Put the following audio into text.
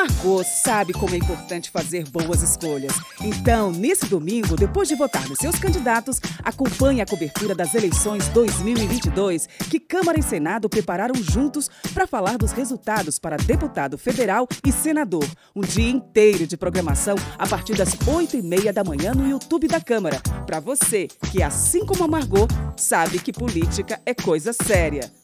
Margot sabe como é importante fazer boas escolhas. Então, nesse domingo, depois de votar nos seus candidatos, acompanhe a cobertura das eleições 2022 que Câmara e Senado prepararam juntos para falar dos resultados para deputado federal e senador. Um dia inteiro de programação a partir das 8 e meia da manhã no YouTube da Câmara. Para você que, assim como a Margot, sabe que política é coisa séria.